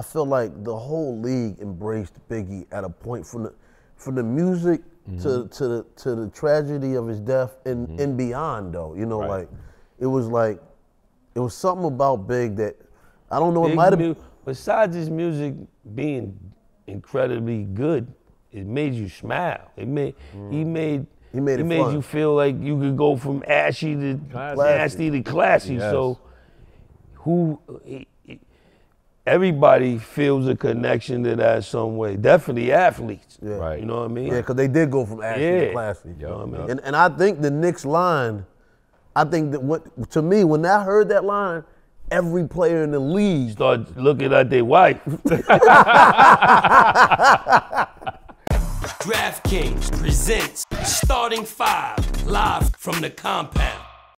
I feel like the whole league embraced Biggie at a point from the from the music Mm-hmm. to to the to the tragedy of his death and and beyond though. You know, Right. like it was like it was something about Big that I don't know. It might have mu- besides his music being incredibly good, it made you smile. It made he made Mm. He made it made fun. you feel like you could go from ashy to Classy. nasty to classy. Yes. So who he- he- everybody feels a connection to that some way. Definitely athletes. Yeah. Right. You know what I mean? Yeah, because they did go from ashy to Yeah. classy. Yup, know what I mean? And and I think the Knicks line, I think that what to me when I heard that line, every player in the league Start looking at their wife. DraftKings presents Starting Five live from the compound.